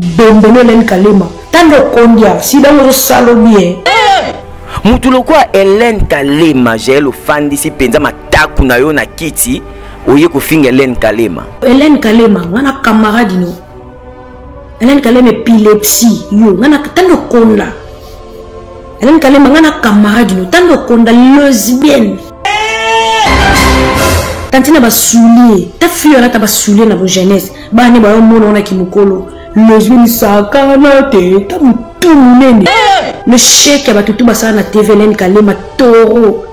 bembele eleni kalema tanda okondia sida yango ozosalo bien motu lokola helene kalema jael ofandisi mpenza mataku na yo na kiti oye kofinga helene kalema helene kalema nga na camarade no helene kalema epilepsie yo nga na tanda okonda helene kalema nga na camarade no tanda okonda lesbienne tantina basulie ta fille alata basulie na bogenese bana nde bayo mona wana kimokolo lesbi misakana te ta motu monene le cheke ya bato tu basala na tvln kalema toro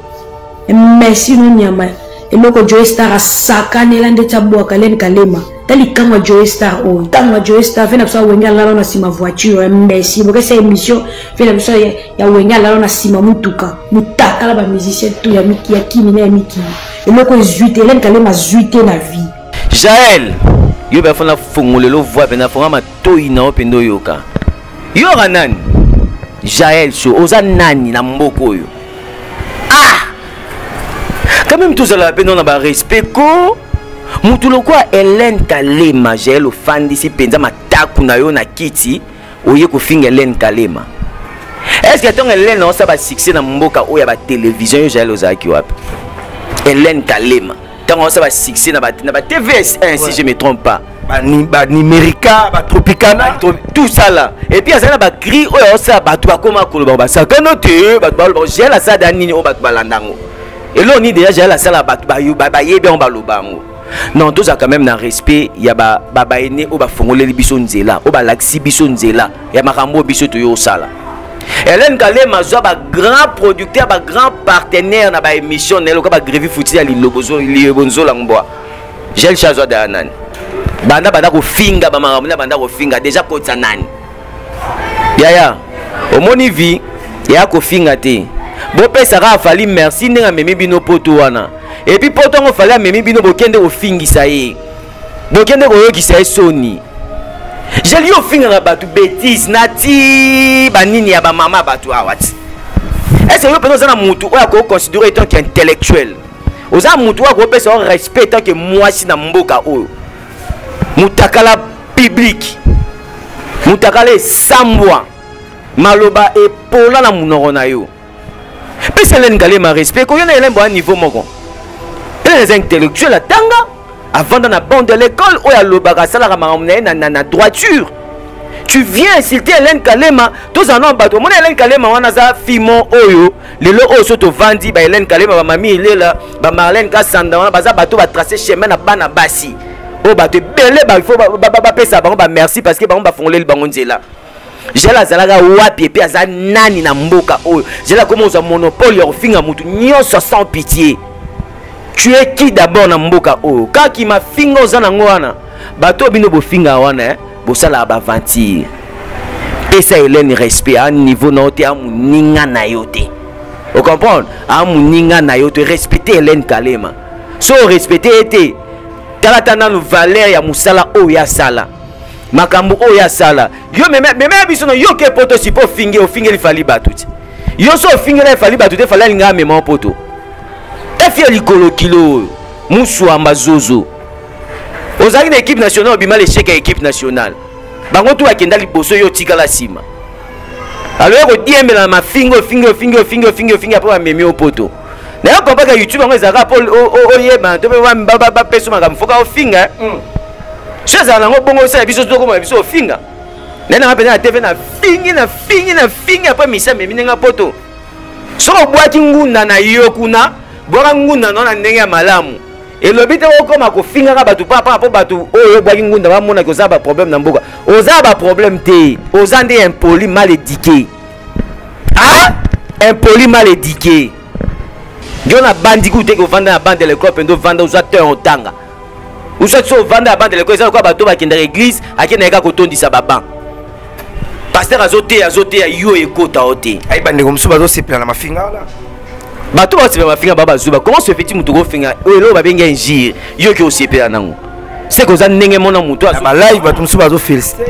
merci no nyama eloko joe star asakanela ndeti abwaka lene kalema ta likambo ya joe star oyo ntango ya joe star ve na biso ya wenge alala na nsima voiture ya mbesi bokesa émission ve na biso ya wenge alala na nsima motuka motakala bamusicien tu ya kimi na ya mikili eloko ezwi te elene kalema azwi te na vie jael yo mpe afanda fongolelo voi mpenza fonga matoi na yo mpenza oyoka yo oka nani jael so oza nani na mboka oyo ah quand même tozalaka mpe nao na barespect ko motu lokola helene kalema jael ofandisi mpenza mataku na yo na kiti oye kofinga helene kalema estce ntango helene naosala basuccès na mboka oyo ya batelevizio yo jael ozalaki wapi helene kalema ntango aosa basuccès na ba tvs 1 si je me trompe pas banimerica batropicana tout ça là epuis azali na bacri oyo aosala bato bakoma koloba basakano te bato baloba gel asala da nini oyo bato balanda yango eloo nini deja gel asala bato bayebi yango baloba yango non tozalaka meme na respect ya babaene oyo bafongoleli biso nzela oyo balakisi biso nzela ya makambo oyo biso toyo osala helene kalema azwa bagrand producteur bagrand partenaire na baémission na ye lokola bagrevi futi ya lilobonzola ngboa gel cha azwa daya nani banda banda kofinga bamakambo na banda kofinga deja kotisa nani yaya omoni vi yaya kofinga te bopesaka afali merci ndenge amemi bino poto wana epuis poto yango fali amemi bino bokende kofingi sa ye boke nde koyokisa ye soni jeli yo ofingaka bato betise na ti banini ya bamama ya bato awa ti ese yo mpenza oza na motu oyo akoconsidere etant ke intellectuel oza na motu oyo akopesa yo respect etant ke mwasi na mboka oyo motakala publike motakala esambwa maloba epola na monoko na yo pesa helen galema respect koyo na elembo ya niveau moko helen eza intellectuel atanga avanda na bande ya l'école oyo alobaka asalaka makambo na ye na droiture tu viens insulter helen kalema tozala na bato omona helen kalema wana aza fimo oyo lelo oyo so tovandi ba helen kalema bamami elela bamarlene kasanda wana baza bato batrace chemin na bana basi oyo bato ebele bapesa bango bamerci parce que bango bafongoleli bango nzela jala azalaka wapi epe aza nani na mboka oyo jala komi ozwa monopole ya kofinga motu nyonso sans pitie tu es qui d'abord na mboka oyo kaki mafinga oza nango wana bato oyo bino bofinga wana eh? bosalaka baventure pesa helene respect a niveau na yo te a moninga na yo te ocomprendre a moninga na yo te respecte helene kalema so orespecte ye te talata nanu valeur ya mosala oyo asala makambo oyo asala yo memea biso na yo ke poto sipo ofingi ofingeli fali bato ti yo so ofingela efali bato te fali alinga amema poto efi ya likolo kilo oyo musuamba zozo ozalaki na équipe nationale obima lechec ya équipe nationale bango tu akenda liboso yo otikala nsima aloya kodiembela na mafinga ofingi ofingi ofingi ofingi ofingi apres bamemi opoto nayo kompaka youtube yango ezalaka mpo oyeba to mpe bapeso makambo foka ofinga hmm. so ezala nango bongo osala biso tokoma biso ofinga naye nanga mpenza na tv na fingi na fingi na fingi apres misa memi ndenge poto soki obwaki ngunda na yo kuna bwaka ngunda nao na ndenge ya malamu elobi te okoma kofingaka bato papa mpo bato oyo obwaki ngunda bamonaki oza baproblème na mboka oza baproblème te oza nde impoli mal édike ah impoli mal éduqué yo na bandi kutu eke ovanda na bande ya lekolo mpenza ovanda ozwa temps otanga ozwa ti so ovanda na bande ya lekolo eza lokola bato bakendaka eglize akendaka kaka kotondisa baban paster azoteya azoteya yo ekota o te ayi bandeko mosusu bazosepela na mafinga wana bato basepela mafinga ba bazuba comment se fait-il moto kofinga oyo eloko babengi injire yo oke osepela nango seke oza ndenge mona motu balive bato mosusu bazofelisite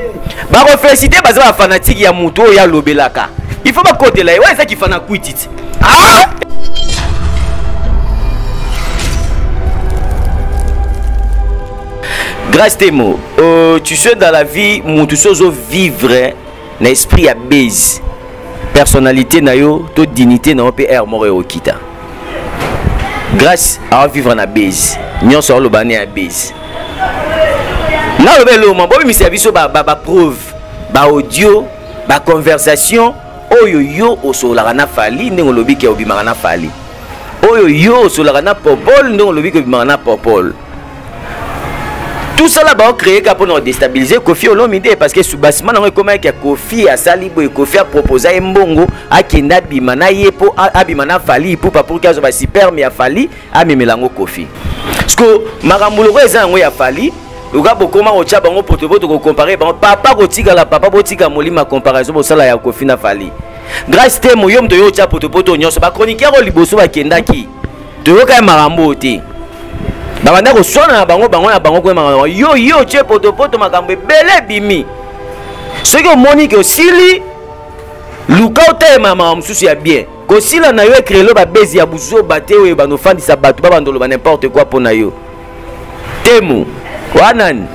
bakofelisite baza bafanatike ya motu oyo alobelaka il faut bakotela ye oyo eza kifana kuititi ah! grace temo euh, tu sais dans la vie motu so ozo vivre na esprit ya base personnalité na yo to dignité na yo mpe aire moko ekokita grace awa vivre na base nyonso aoloba ne ya base naloba eloma bobimisa ya biso bapreuve baaudio baconversation oyo yo osololaka na fali ndenge olobi ke obimaka na fali oyo yo osololaka na popole ndenge olobi ke obimaka na popole tout ça là bao créer ka pona déstabiliser Kofi Olomide parce que sous basement nango ekoma ya Kofi asali boye Kofi a proposa ye mbongo akenda bima na ye po abima na Fally pour pas pour kazo ba superme ya Fally amemela ngo Kofi parce que makambo loko eza yango ya Fally luka bokoma kotya bango poto po tokokompare bango papa kotikala papa botika molima comparaison bosala ya Kofi na Fally grace temo yo moto yo otya potopoto nyonso bachroniqueur oyo liboso bakendaki toyoka ya makambo oyo te babanda koswana na bango bango na bango koyemaka bango yo yo tye potopoto makambo ebele ebimi soki omoni ke osili luka otelema makambo mosusu ya bien kosila na yo ekrelo babezi ya buzoba te oyo banda ofandisa bato babanda oloba nimporte kua mpo na yo temu wanani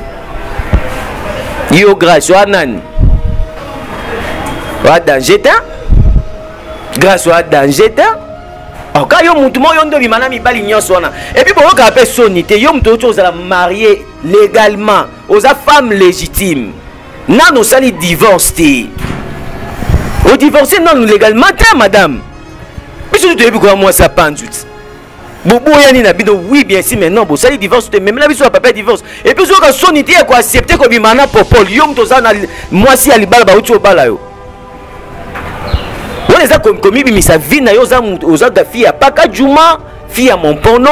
yo grace wanani wa danger te grace wa danger te oka yo mutu moko yo nde obima na mibali nyonso wana epuis boyokaka mpe soni te yo moto outi ozala marie légalement oza femme légitime nanu osali divorce te odivorce nanu légalement te madame biso tu toyebi koya mwasi apanzu ti boboyani na bino oui bien si maintenant bosali divorce te memela biso ya papa ya divorce epuis ozoyoka soni te ya koaccepte kobima na popole yo moto oza na mwasi ya libala bauti obala yo wana eza komibimisa vie na yo oza gafi ya paka juma fille ya mompono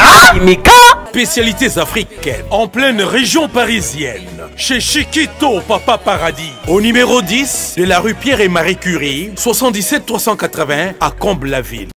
ah! imika spécialités africaines en pleine région parisienne chez Chiquito Papa Paradis au numéro 10 de la rue Pierre et Marie Curie 77 380 à Comble-la-Ville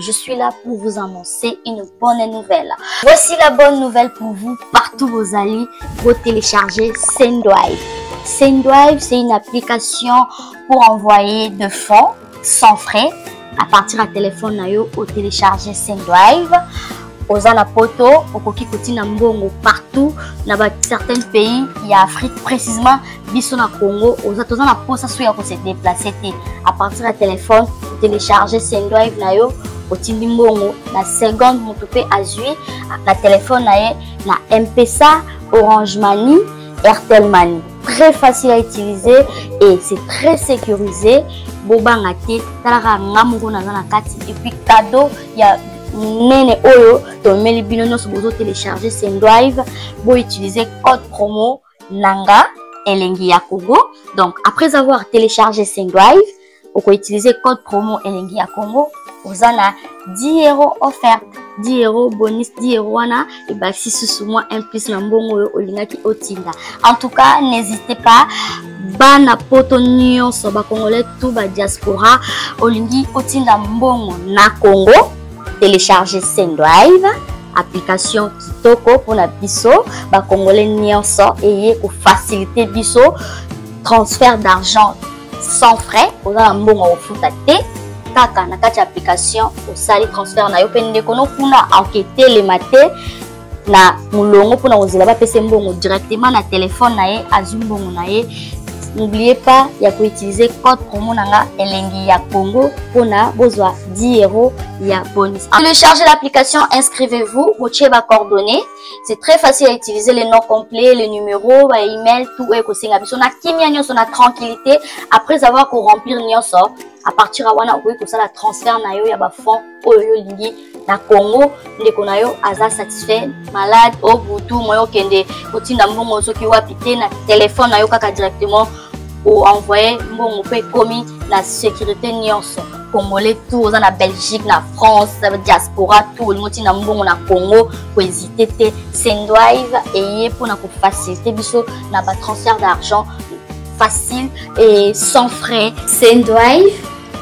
Je suis là pour vous annoncer une bonne nouvelle. Voici la bonne nouvelle pour vous, partout vos amis, vous télécharger Sendwive Sendwive c'est une application pour envoyer de fonds sans frais à partir ya telefone na yo otélécharge sendrive oza na poto okoki kotina mbongo partout na ba certains pays ya afrique précisement biso na congo oza toza na mposa so ya kose déplace te à partir ya téléphone télécharge sendrive na yo otindi mbongo na seconde moto mpe azwi na telefone na ye na mpesa orange mani airtel mani très facile à utiliser et c'est très sécurisé bobanga te talaka nga moko naza na kati epuis cadeau ya monene oyo tomeli bino nyonso bozo telecharge sendrive boutilize code promo nanga elengi ya congo donc après avoir téléchargé sendrive okoutilize code promo elengi ya congo oza na 10 euro offerte 10 euro bonus 10 euro wana ebakisi susu mwa un plus na mbongo oyo olingaki otinda en tout cas n'hésite pas bana poto nyonso bacongolais tout badiaspora olingi otinda mbongo na congo télécharge sendrive application kitoko mpona biso bacongolais nyonso eye kofacilite biso transfert d'argent sans frais oza na mbongo kofuta te kaka na kati ya application osali transfert na yo mpe ndeko no kuna aoketelema te na molongo mpona kozela bapesa mbongo directement na telefone na ye azwi mbongo na ye n'oubliez pas ya koutilize code promo na nga elengi ya congo mpona bozwa 10 euro ya bonus telecharge l'application inscrivez-vous botie bacoordonnées c'est très facile à utiliser les noms complets les numéros ba email tout oyo ekosenga biso na kimia nyonso na tranquillité après avoir ko remplir nyonso à partir ya wana okoki kosala transfert na yo ya bafond oyo yo olingi na congo ndeko na yo aza satisfait malade o butu moye okende kotinda mbongo soki wapi te na telefone na yo kaka directement o envoyer mbongo mpe ekomi na sécurité nyonso congolais tout oza na belgique na france diaspora tout olingo ntina mbongo na congo kohésite te sendwive eye mpona kofacilite biso na batransfert d'argent facile et sans frais sendwive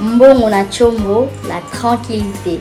mbongo na combo la tranquillité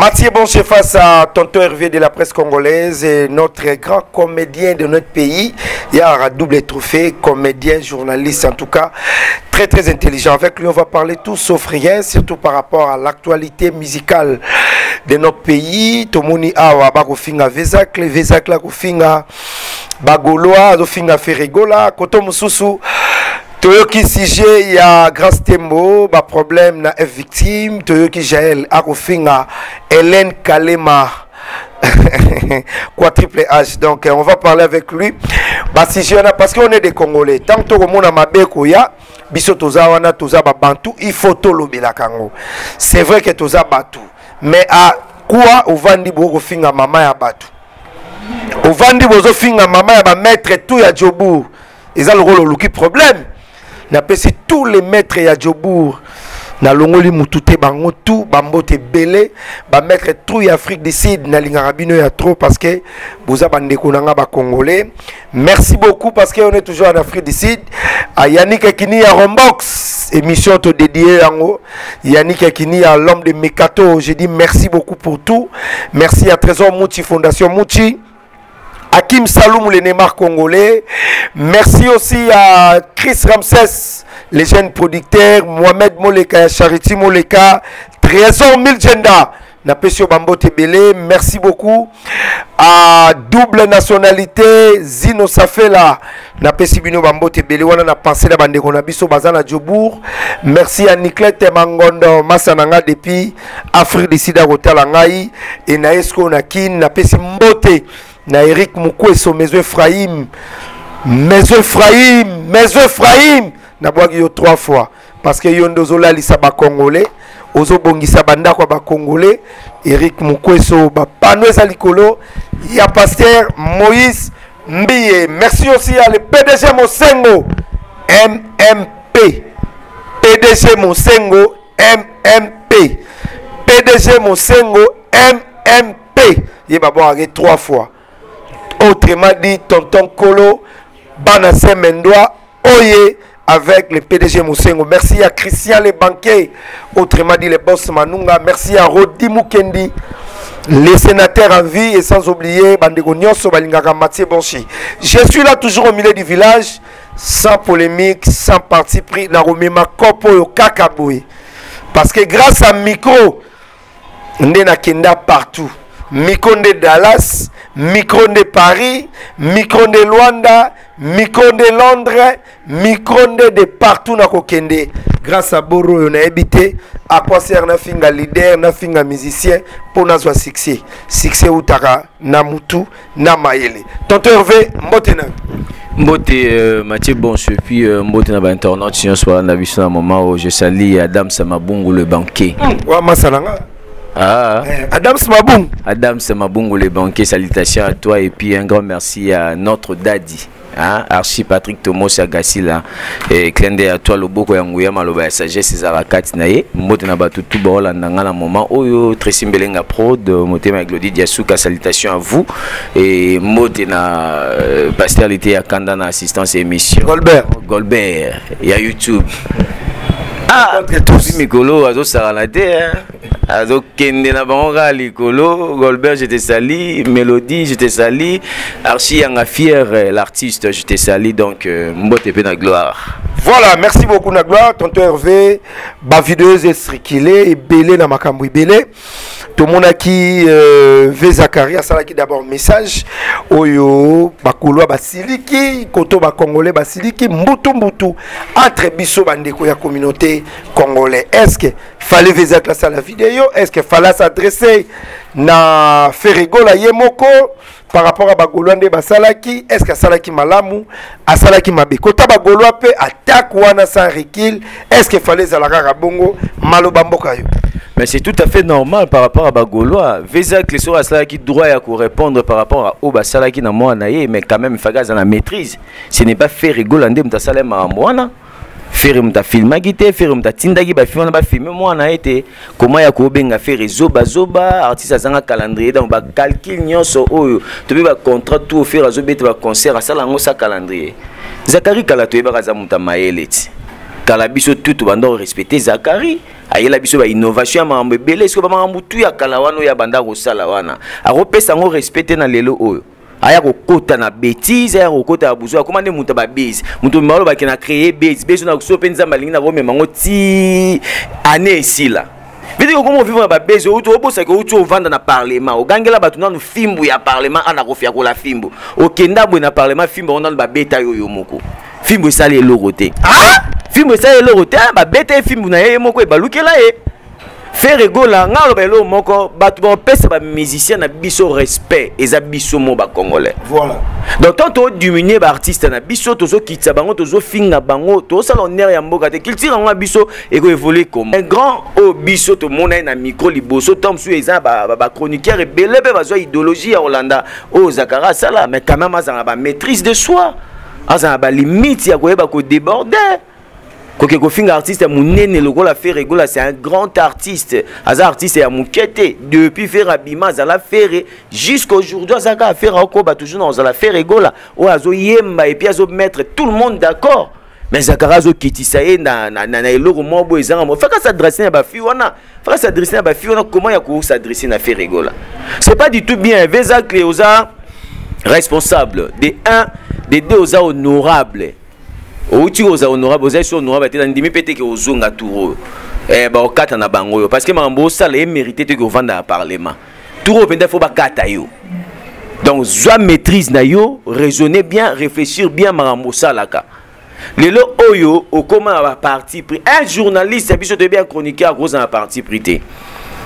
Mathieu Bonche face à Tonton Hervé de la presse congolaise et notre grand comédien de notre pays. Il y a un double trophée, comédien, journaliste en tout cas, très très intelligent. Avec lui, on va parler tout sauf rien, surtout par rapport à l'actualité musicale de nos pays tomoni awa bakofinga vesacle vesacle akofinga bagolois azofinga feregola koto mosusu toyoki sujet ya grace tembo baproblème na f victime toyoki jael akofinga hélène kalema quoi triple h donc on va parler avec lui basujet wana parce qu'on est des congolais tant tokomona mabe ekoya biso toza wana toza babantu il faut tolobelaka yango c'est vrai que toza bato mais a kuwa ovandi bokoki kofinga mama ya bato ovandi bozofinga mama ya bamaître tout ya jobour eza lokola oluki problème napesi tous les maîtres ya jobour nalongoli mutu te bango tout bambote ebele bamaître tout ya afrique du sud nalingaka bino ya trop parce que boza bandeko na nga bacongolais merci beaucoup parce que on est toujours en afrique du sud ah, Yannick akini ya rombox émission à yango Yannick akini à l'homme de mekato je dis merci beaucoup pour tout merci à trésor Mouti, fondation Mouti. Hakim Saloum, le Némar congolais. Merci aussi à Chris Ramsès, les jeunes producteurs, Mohamed Moleka, Charity Moleka, 13 Miljenda. napesi yo bambote ebele merci beaucoup a double nationalité zino safela napesi bino bambote ebele wana na pense na bandeko na biso baza na jobourg merci ya niclete mangondo masa na ngai depuis afrique du sud akotala ngai e na esco na kin napesi mbote na eric mukweso maison ephraim maison ephraim maison ephraim nabwaki yo trois fois parce que yo nde ozolalisa bacongolais ozobongisa bandako ya bacongolais eric mukweso bapano eza likolo ya pasteur moïse mbiye merci aussi ya le pdg mosengo mmp pdg mosengo mmp pdg mosengo mmp ye babwakaki trois fois autrement dit tonton kolo bana semendwa oye avec le pdg mosengo merci à christian le banquier autrement dit le boss manunga merci à rodi mukendi les sénateurs en vie et sans oublier bandeko nyonso balingaka matie bonchi je suis là toujours au milieu du village sans polémique sans parti pris nakomema kopo oyo kaka boye parce que grâce à micro nde nakenda partout micro nde dallas micro nde paris micro nde luanda micro nde londres micro nde de partout nakokende grâce à boro oyo nayebi te aquaser nafinga leader nafinga musicien mpo nazwa succès succès eutaka na mutu na mayele tonto herve mbote na mbote euh, mathieu bonso epuis euh, mbote na bainternaute nyonso balanda biso na moma oyo je sali adams mabungu le banquet hmm, wa masala nga Ah. Eh, Adams Mabung. Adams Mabung, les banquiers, salutations à toi et puis un grand merci à notre daddy. hein? archi patrick tomos ya gasila eh, clin d'oeil à toi loboko ya nguya maloba ya sagesse ezalaka kati na ye mbote na bato tu baolanda nga na moment oyo tracy mbelenga prod motema ya glodi diasuka salutation à vous et mbote na euh, pasteur lite ya kanda na assistance ya émission golbert golbert ya youtube ah, mikolo azosakana te hein? azokende na bango kaka likolo golbert je te sali mélodie je te sali archi yanga fiere l'artiste je te sali donc euh, mbote mpe na gloire voilà merci beaucoup na gloire tonto herve bavideos estrikile ebele na makambo ebele tomonaki euh, ve zakari asalaki d'abord message oyo bakolwa basiliki koto bacongolais basiliki mbutu mbutu entre biso bandeko ya communauté congolais est ce que fale vezak asala video est ce que fale asadresse na ferigola ye moko par rapport ya bagolois nde basalaki est ce que asalaki malamu asalaki mabe kota bagolois mpe atake wana sans recul est ce que fale ezala kaka bongo maloba mboka yo mais c'est tout à fait normal par rapport à bagolois visa clesor asalaki droit ya korépondre par rapport à oyo basalaki na mwana na ye mais quand même faka aza na maîtrise ce n'est pas fait rigola nde moto asala ye makambo wana ferre moto afilmaki te ferre moto atindaki bafilme wana bafilme mwana ete koma ya kobenga ferre zobazoba artiste azanga calendrier donc bacalcule nyonso oyo tobe bacontrat tout ferre azobeta baconcert asala yango sa calendrier zakari kala toyebaka aza moto ya mayele ti kala biso tutu banda korespecte zakari ayela biso bainnovation ya makambo ebele esiko bamakambo tu ya kala wana oyo abanda kosala wana akopesa yango respect te na lelo oyo aya kokota na betise aya kokota na bozwi akoma nde moto ya babase moto mema olobaki na créer base base na biso mpe nzambe alingi na komema yango ti ane esila vidi kokoma ovivre na babase outi obosaki outi ovanda na parlement ogangela bato nanu fimbu ya parlement ana kofiakola fimbu okenda boye na parlement fimbu yango nanu babeta yo yo moko fimbu esali eloko te ah! fimbu esali eloko te ah, babeta ye fimbu na ye ye moko ebalukela ye Ferre Gola nga loba eloko moko bato bapesa ba musicien na biso respect eza biso mo ba congolais. Voilà. Donc tant to diminuer ba artiste na biso tozo kitisa bango tozo finga bango to sala honneur ya mboka te culture yango biso eko évoluer comme. Un grand o biso to mona na micro liboso tant su eza ba ba, ba chroniqueur ebele pe bazo idéologie ya Hollanda o Zakara sala mais quand même azanga ba maîtrise de soi. Azanga ba limite ya koyeba ko déborder. koke kofinga artiste ya monene lokola ferre gola c'est un grand artiste aza artiste ya moke te depuis ferre abima azala ferre jusqu'aujourd'hui aza kaka ferre akoba toujours na kozala ferre gola oyo azoyemba epuis azomettre tout le monde d'accord mais zakara azokitisa ye na, na, na, na eloko moko boye ezanga mo faka s'adresse na bafi wana faka s'adresse na bafi wana comment ya kosadresse na ferre gola c'est pas du tout bien vezacle oza responsable de 1 de 2 oza honorable outi oza honorable ozali so honorable te nandimi mpe te ke ozonga tour oyo eh, baokata na bango oyo parce que makambo osala emérite te ke ovanda na parlement tour oyo mpenza fo bakata yo donc zwa maîtrise na yo raisonner bien réfléchir bien makambo osalaka lelo oyo okóma na baparti pris un journaliste biso toyebi ya chroniqueur akoza na parti pris te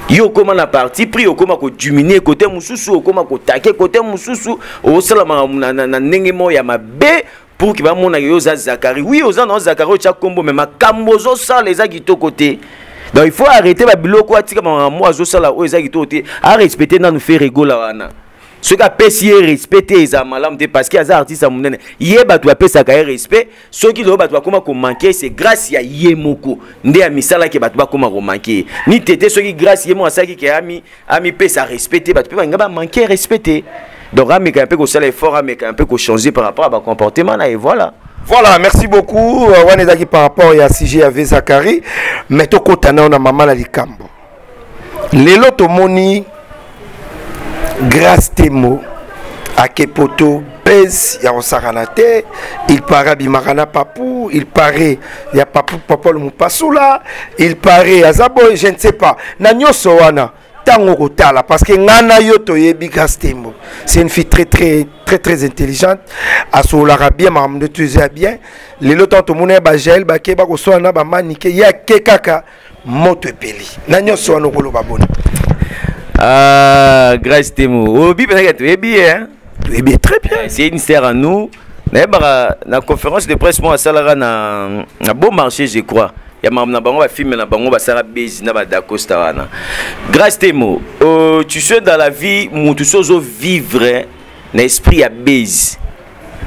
yo okóma na parti pris okóma kodiminue kote mosusu okóma kotake kote mosusu osalama na ndenge moko ya mabe pour que bamonaka yo oza zakari oui oza na zakari otya nkombo me makambo ozosala eza kitoko te donc il faut arrêter babiloko atika makambo azosala oyo eza kitoko te arespecte nanu fe regola wana soki apesi ye respect te eza malamu te parce que aza artiste ya monene ye bato bapesaka ye respect soki lelo bato bakóma komanke se grâce ya ye moko nde ya misalaki bato bakóma komanke ye ni tete soki grâce ye moko asalaki keyami amipesa respect te bato mpe balinga bamanke respect te donc amekana mpe kosala effort amekana mpe kochanger par rapport ya bacomportement na ye voilà voilà merci beaucoup euh, wana ezalaki par rapport ya sujet ya vesakari mais tokota nao na mama na likambo lelo tomoni grace temo ake poto pèse ya kosakana te il paraît abimaka na papu il paraît ya papu papole mopasula il paraît aza boye je ne sais pas na nyonso wana ntango okotala parce que ngai na yo toyebi grace tembo c'est une fille très très très très intelligente asololaka bien makambo nde toza bien lelo ntango tomona ye bajael bake bakosola na bamanike ye ake kaka moto epeli na nyonso wana okoloba boni ah, grace temo oyebi oh, mpenaka toyebi ye eh? toyebi ye très bien c'est une sere à nous nayebaka na conférence de presse moko asalaka na, na beau marché je crois ya makambo na bango bafilme na bango basala bezi na badacosta wana grace temo euh, tu sois dans la vie motu so ozo vivre na esprit ya bezi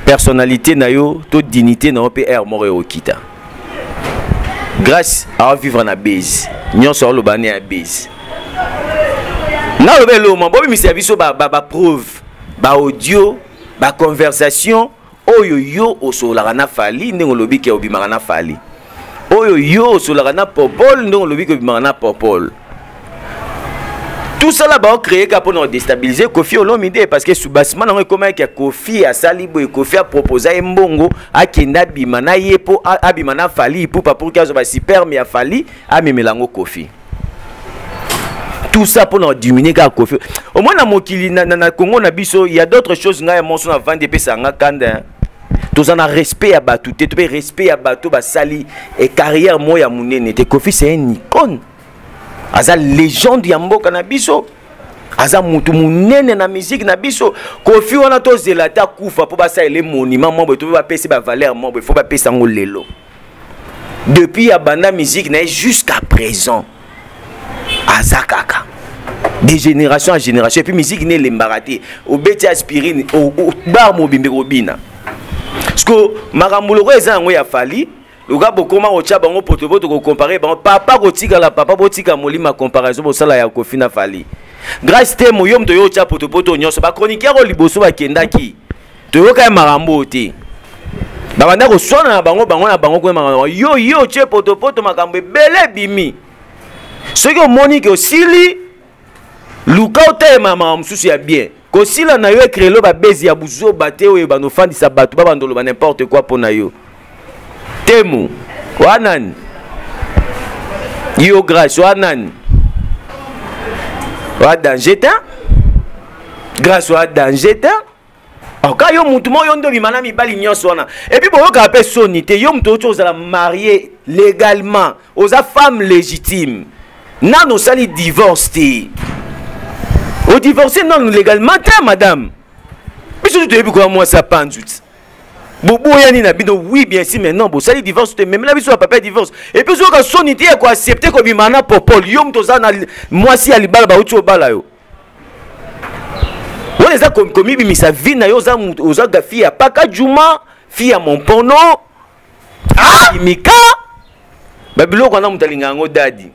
personnalité na yo to dignité na yo mpe aire moko ekokita grace aovivre na base nyonso aoloba ne ya base nga aloba eloma bobimisa biso bapreuve baaudio baconversation oyo yo osololaka na fali ndenge olobi ke obimaka na fali oyo yo osololaka na popol ndenge olobi ke obimaka na popol tout ça là ba créer ka pour nous déstabiliser Kofi Olomide parce que soubassement na comme que Kofi a sali boy Kofi a proposé un mbongo a kenda bima na ye po a bima na Fally pour pas pour kazo ba super mais a Fally a memelango Kofi tout ça pour nous diminuer ka Kofi au moins na mokili na, na, na Congo na biso il y a d'autres choses nga ya monso na vendre pe sanga kanda hein. toza na respect ya bato te to mpe respect ya bato basali e carrière moko ya monene te kofi c'est un icône aza légende ya mboka na biso aza mutu monene na miziki na biso kofi wana tozela ata kufa mpo basalela monument moko boye to mpe bapesi bavaleur moko boye fo bapesa yango lelo depuis abanda musique na ye jusqu'à présent aza kaka de génération en génération epuis musique ne elembaka te obeti aspirine bar mobimbi kobina ceke makambo lokola eza yango ya fali loka bokoma kotya bango potopoto kokompare bango papa kotikala papa botika molimo ya comparaison bosala ya kofi na fali grace temo yo moto yo otya potopoto nyonso bachronikiere oyo liboso bakendaki toyoka ya makambo oyo te babanda koswana na bango bango na bango kuna makambo yo yo tye potopoto makambo ebele ebimi soki omoni ke osili luka otelema makambo mosusu ya bien kosila na yo ekrelo babezi ya buzoba te oyo banofandisa bato babanda oloba nimporte koi mpo na yo temo wanani yo grace wanani wa danger te grace wa danger te oka yo mutu moko yo nde obima na mibali nyonso wana epuis boyokaka mpe soni te yo moto oti ozala marie légalement oza femme légitime nano osali divorce te odivorce nano légalement te madame biso tu toyebi koya mwasi apanzu ti boboyani na bino oui bien si mais non bosali divorce te memela biso ya papa ya divorce epuis ozoyoka soni te ya koaccepte kobima na popole yo moto oza na mwasi ya libala bauti obala yo wana eza komibimisa vie na yo oza moto oza gafi ya paka juma fi ya mompono ah! imika babiloko wana moto alinga yango dadi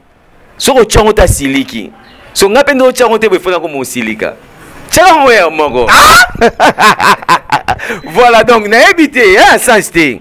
soki otya yango te asiliki so ngai mpe nde otya yango te boye fona yango mosilika tyaka yango ya moko ah! voilà donc nayebi te ya sens te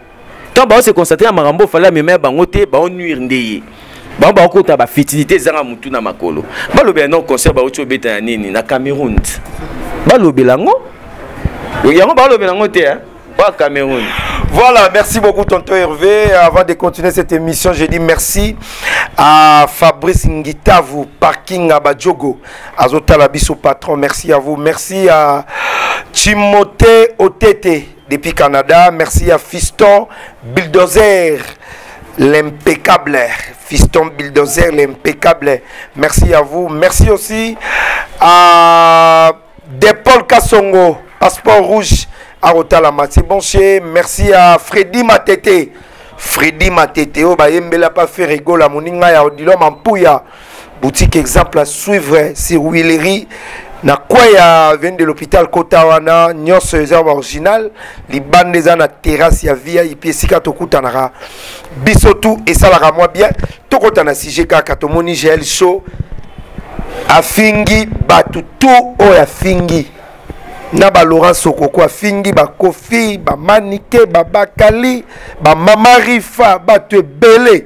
quand bao se concentrer na makambo fallait amema ya bango te bao nuire nde ye bango bakokota bafitilité ezanga motu na makolo balobela no concert bauti obeta ya nini na cameroun balobela yango yango balobela yango te oya cameroun Voilà, merci beaucoup Tonton Hervé. Avant de continuer cette émission, je dis merci à Fabrice Ngitavu, Parking Abadjogo, Azotala Bisso Patron, merci à vous. Merci à Timothée Otete, depuis canada merci ya fiston bulldozer l'impeccable fiston bulldozer l'impeccable merci à vous merci aussi à depol kasongo passeport rouge akotalama c'est bon chez merci à freddy matete freddy matete oyo oh, bayembela pa ferregola moninga ya odiloma mpuya boutique exemple à suivre c'est Willery na coin ya vene de l'hôpital kota wana nyonso eza original libanda eza na terrasse ya vip esika tokutanaka biso tu esalaka mwa bien tokota na sujet kaka tomoni gl show afingi bato tu oyo afingi na balaurent sokoko afingi bakofi bamanike babakali bamamarifa bato ebele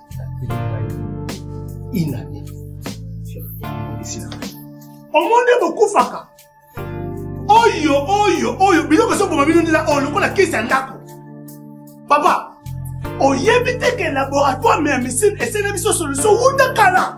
omoni bokufaka oyo oyo oyo biloko ezoboma bino ndela oyo lokola kisi ya ndako papa oyebi te ke laboratoire ya misine esene biso solution wuta kala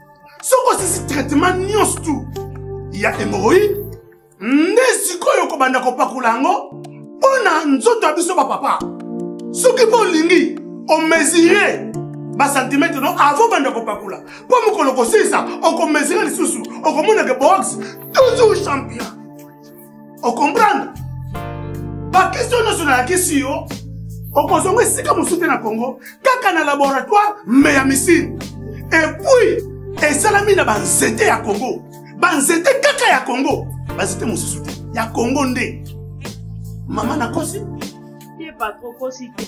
soki osisi traitement nyonso tu ya hemoroïde nde sikoyo kobanda kopakola yango mpo na nzoto ya biso bapapa soki mpo olingi omesire basantimetre no avant banda kopakola mpo mokolo kosilisa okomesire lisusu okomonake box toujours champion okomprendre bakestio nyonso nayakisi yo okozonga esika mosusu te na congo kaka na laboratoire me ya misine epuis esalami na banzete ya congo banzete kaka ya congo banzete mosusu te ya congo nde mama nakosi te patro kosi te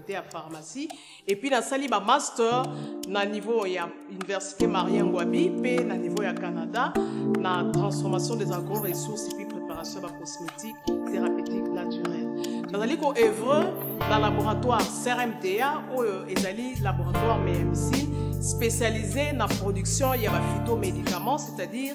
faculté ya pharmacie et puis nasali ba master na niveau ya université marien ngwabi mpe na niveau ya canada na transformation des agro ressources et puis préparation ya bacosmétique thérapeutique naturelle nazali koevre na laboratoire crmta oyo ezali laboratoire mmc spécialisé na production ya baphytomédicaments c'est-à-dire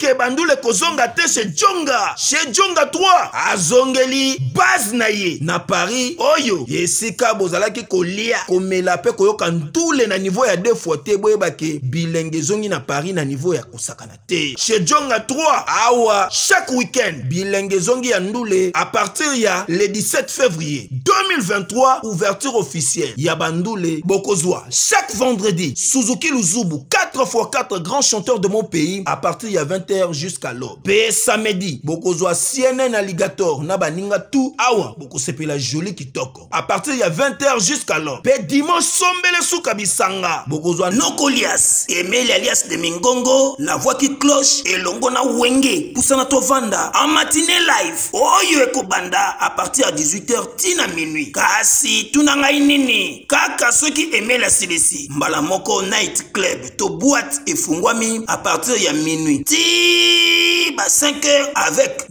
que bandule kozonga te chez Djonga chez Djonga 3 azongeli base na ye na Paris oyo esika bozalaki kolia komela mpe koyoka ndule na niveau ya deux fois te boyebake bilenge ezongi na Paris na niveau ya kosakana te chez Djonga 3 awa chaque week-end bilenge ezongi ya ndule à partir ya le 17 février 2023 ouverture officielle ya bandule bokozwa chaque vendredi Suzuki Luzubu 4 x 4 grands chanteurs de mon pays à partir ya 20h jusqu'à l'aube pe samedi bokozwa CNN Alligator na baninga tout awa bokosepela jolie kitoko à partir ya 20h jusqu'à l'heure mpe dimanche sombele suka bisanga bokozwa noko lias emeli alias de mingongo na voaki cloche elongo na wenge pusana tovanda en matine live oyo ekobanda à partir ya 18h ti na minuit kasi tuna ngai nini kaka soki emeli asilisi mbala moko night club to boite efungwami à partir ya minuit ti ba 5h avec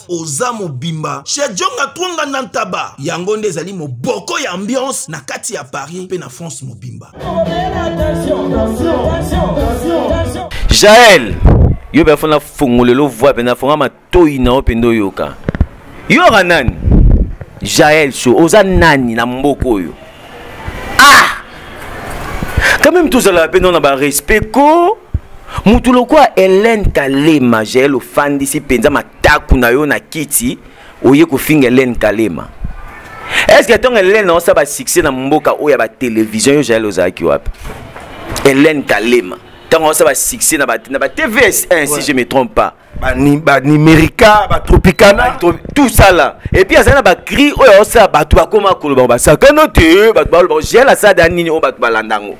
oza mobimba chez jonga twonga na ntaba yango nde ezali moboko ya ambiance na kati ya paris mpe na france mobimba jael yo mpe afona fongolelo voi mpenza fonga matoi na yo mpenza oyoka yo oka nani jael so oza nani na mboka oyo ah quand même tozalaka mpe nao na barespect ko motu lokola helene kalema jael ofandisi mpenza mataku na yo na kiti oye kofinga helene kalema estce ntongo helene naosa basuccès na mboka oyo ya batelevizio yo jael ozalaki wapi helene kalema ntango aosa basuccès na batv 1 si je me trompe pas banimerica batropicana tout ça là epuis azali na bacri oyo aosala bato bakoma koloba basakana te bato baloba gel asala da nini oyo bato balanda yango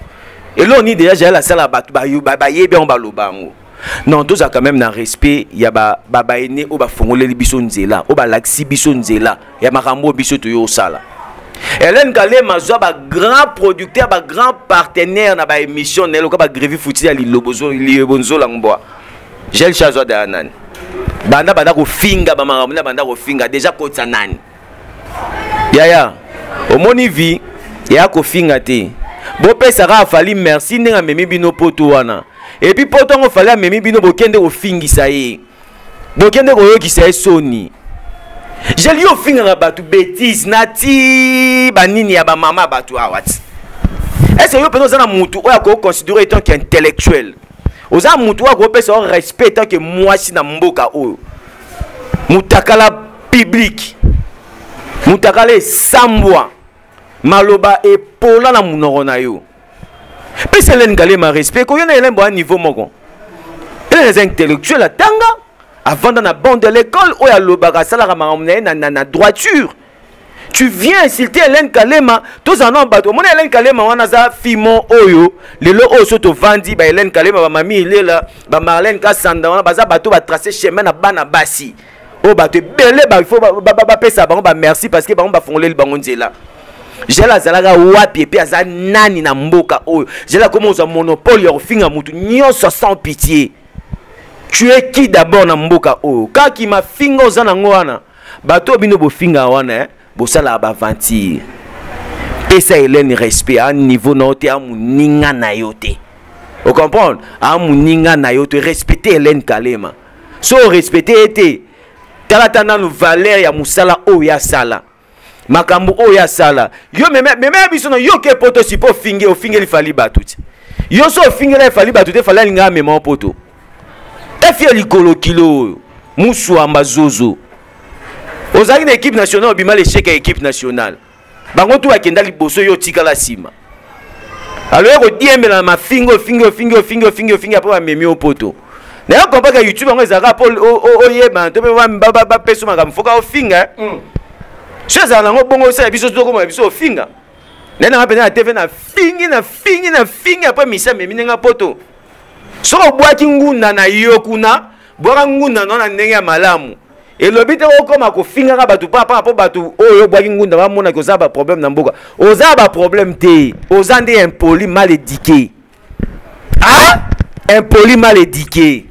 eloko nini deja gel asala bato bayebi yango baloba yango non tozala quand même na respect ya babaene oyo bafongoleli biso nzela oyo balakisi biso nzela ya makambo oyo biso toyo osala Hélène Kalema zwa ba grand producteur ba grand partenaire na ba émission na ye lokola ba grevi futi ya lilobo lilobo nzola ngboa Gel Chazo da nani banda banda kofinga bamakambo na banda kofinga deja kotisa nani yaya omoni vi yaya kofinga te bopesaka afali merci ndenge amemi bino poto wana epuis poto yango fali amemi bino bokende kofingisa ye bokende koyokisa ye soni jeli yo ofingaka bato betise na ti banini ya bamama bato awa ti ese yo mpenza oza na motu oyo akoki considere etant qu'intellectuel oza mutu oyo akopesa yo respect tant que mwasi na mboka oyo mutakala publique mutakala esambwa maloba epola na monoko na yo pesa eleni kalema respect koyo na elembo ya niveau moko eleni eza intellectuel atanga avanda na bande de l'école oyo alobaka asalaka makambo na ye na droiture tu viens insulter Hélène Kalema tozala na bato omona Hélène Kalema wana aza fimon oyo lelo oyo so tovandi ba Hélène Kalema ba Mami Ilela ba Marlène Kasanda wana baza bato ba tracer chemin na bana basi oyo bato ebele ba faut bapesa bango ba merci parce que bango bafongoleli bango nzela jela azalaka wapi epe aza nani na mboka oyo jela komi ozwa monopole ya kofinga motu nyonso sans pitié tu es qui d'abord na mboka oyo kaki mafinga oza nango wana bato bino bofinga wana eh, bosalaka baventure pesa helene respect a niveau na yo te a moninga na yo te ocomprendre a moninga na yo te respecte helene kalema so orespecte ye te talata nanu valeur ya mosala oyo ya sala makambo oyo ya sala yo meme ya biso na yo ke poto sipo ofinge ofingeli fali bato ti yo so ofingela efali bato te fali alingaka mema o poto efi ya likolo kilo oyo musuamba zozo ozalaki na équipe nationale obima lechec ya équipe nationale bango tu bakenda liboso yo otikala nsima alo ye kodiembela na mafinga ofingi ofingi ofingi ofingi ofingi apres bamemi yo poto naye okompaka youtube yango ezalaka mpo oyebana to mpe bapeso makambo foka ofinga mm. so ezala nango bongo osala biso tokoma biso ofinga naye nanga mpenza na tv na fingi na fingi na fingi apres misa amemi ndenga poto soki obwaki ngunda na yo kuna bwaka ngunda na na ndenge ya malamu elobi te okoma kofingaka bato papa mpo bato oyo obwaki ngunda bamonaki oza baproblème na mboka oza baproblème te oza nde impoli mal édiqué ah? impoli mal édiqué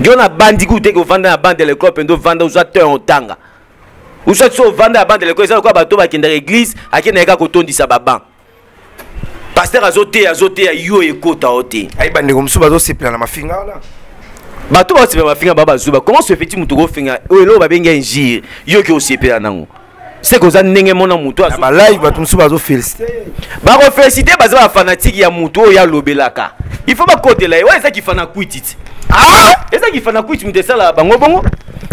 yo na bandi kutu teke ovanda na bande le club pende ovanda ozwa te otanga usa ti ovanda na bande le club eza lokola bato bakendaka église akendaka kaka kotondisa baban pasteur azoteya azoteya yo ekota yo te ayi bandeko mosusu bazosepela na mafinga wana bato basepela mafinga ba bazuba comment se fait-il moto kofinga oyo eloko babengi injire yo ke osepela nango seke oza ndenge mona moto balive bato mosusu bazofelisite bakofelisite baza bafanatike ya moto oyo alobelaka il faut bakotela ye oyo eza kifana kwititi ah! eza kifana kwiti moto esalaka bango bongo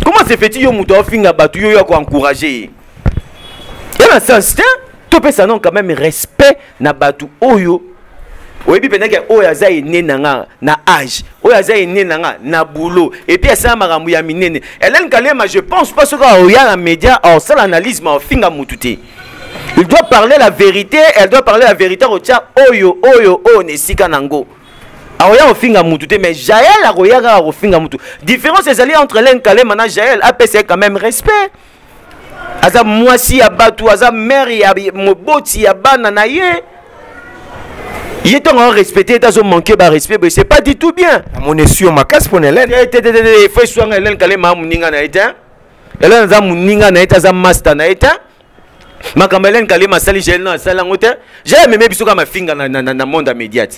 comment se fait-il yo moto aofinga bato yo yo akoencourage ye ya na sens te topesa non quand même respect na bato oyo oyebi mpenza ke oyo aza ene na nga na age oyo aza ene na nga na boulot epuis asala makambo ya minene helen kalema je pense pas soki aoya na média aosala analyse ma ofinga motu te il doit parler la vérité elle doit parler la vérité akotya oyo oyo oyo na esika na yango akoya kofinga motu te mais jael akoya kaka kofinga motu différence ezali entre helen kalema na jael apesa ye quand même respect aza mwasi ya bato aza mare ya moboti ya bana na ye ye ntango arespecte ye te azomanke barespect boye c'est pas du tout bien amoni esio makasi mpona helene te te te te fo eswanga helene kalema moninga na ye te helene aza moninga na ye te aza masta na ye te makambo helene kalema asali jael no asali yango te jael ameme biso kaka mafinga na monde ya media te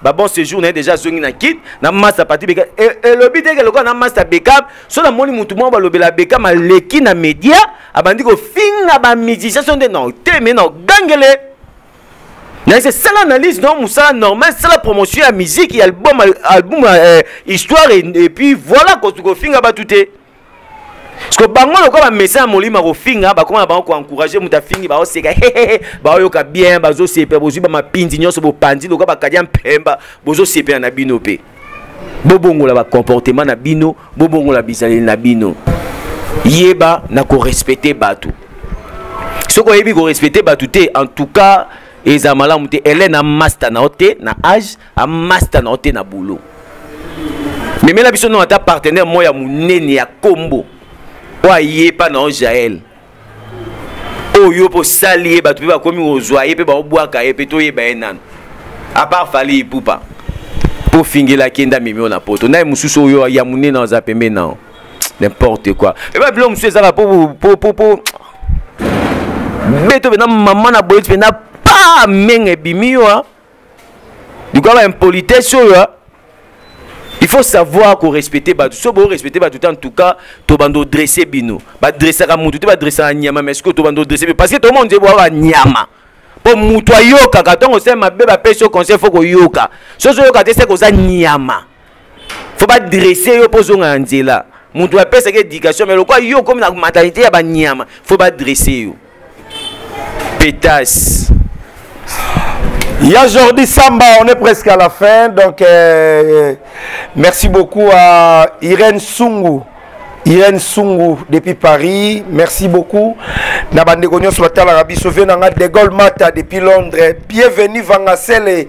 ba bon séjour na ye déjà azongi na kit na master parti beka elobi e, te ke lokola na master bekam so namoni motu moko balobela bekam aleki na média abandi kofinga bamusicien so nde na oteme na ogangele nayese sala analyse no mosala normal sala promotion ya musique ya album album euh, histoire et puis voilà kofinga bato te siko bango lokola bamesa ya molimo akofinga bakoma na bango koencourage moto afingi baoseka baoyoka bien bazosepela bozwi bamapinzi nyonso bopanzi lokola bakadi ya mpemba bozosepela na bino mpe bobongola bacomportement na bino bobongola bizaleli na bino yeba na korespecte bato soki oyebi korespecte bato te en tout cas eza malamu te helena masta na yo te na age amasta na yo te na boulot memela biso nano ata partenaire moko ya monene ya kombo oyo aye epa na yo jael oyo mpo osali ye bato mpe bakomi kozwa ye mpe baobwaka ye mpe toyeba ye nano apart fali ipupa mpo ofingelaki ye nde amemi yo na poto naye mosusu oyo ya monene aza pembe na yo n'importe quoi eba biloko mosusu ezaka mpo beto mpe na mama na boyeti mpe na pa menge ebimi yo likola ba impolitesse oyo ah. il faut savoir ko respecter bato so bo respecter bato te en tout cas tobanda odresse bino badressaka motu te badressaka nyama mais sikoyo tobanda odresse bino parce que tomonde nzebo aka nyama mpo motu ayokaka ntongo osali mabe bapesi yo conseil fo koyoka soki oyoka te seke oza nyama fo badresse yo mpo ozonga na nzela moto apesaki éducation mais lokola yo okomi na mentalité ya banyama fo badresse yo pétasse Il y a Jordi Samba, on est presque à la fin. Donc, euh, merci beaucoup à Irène Sungu. Irène Sungu depuis Paris, merci beaucoup. Nabande Gognon sur la Rabi Sauvé, Nanga de Gaulle Mata depuis Londres. Bienvenue Vangasele.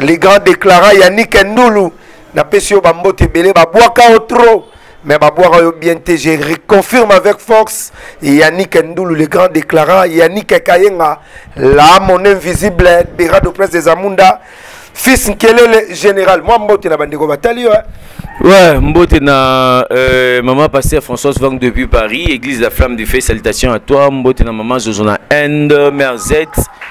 le grand déclarant yannick ndulu napesi yo bambote ebele babwaka yo trop mais babwaka yo bien te je reconfirme avec force yannick ndulu le grand déclarant yannick kayenga la mon invisible de radio presse des amunda fils nkelele général mwa mbote na bandeko batali yo ouais mbote na euh, maman pasteur françoise vang depuis paris église la flamme du fait salutations à toi mbote na maman zozo na inde merzette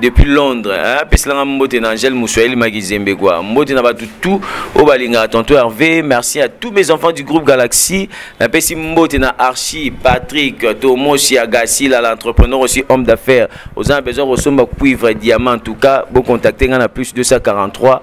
depuis londres hein? apesela nga mbote na angèle mosuaeli makizembe kua mbote na bato tout oyo balingaka tonto herve merci à tous mes enfants du groupe galaxie napesi mbote na archi patrick tomosi agasi lala entrepreneur aussi homme d'affaires oza na besoin kosomba cuivre diamant en tout cas bocontacte ngai na plus 243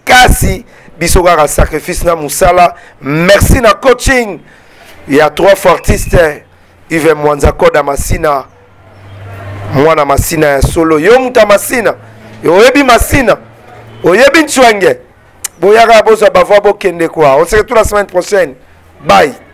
makasi biso kaka sacrifice na musala merci na coaching ya trois fortiste ive mwanza koda masina mwana masina ya solo yo moto ya masina oyebi masina oyebi nswenge boyaka bozwa bavoi bokende kwa oseke tu la semaine prochaine bai